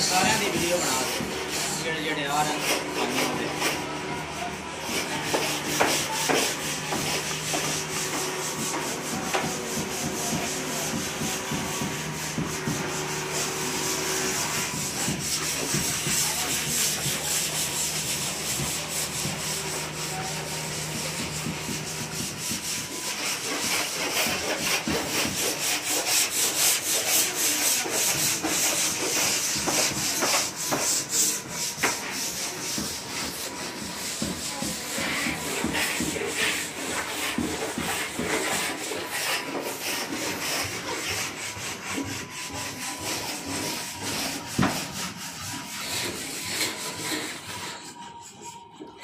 ਸਾਰਿਆਂ ਦੀ ਵੀਡੀਓ ਬਣਾ ਦੇ ਜਿਹੜੇ ਜਿਹੜੇ ਆ ਰਹੇ ਨੇ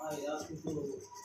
Ah, yeah, that's good.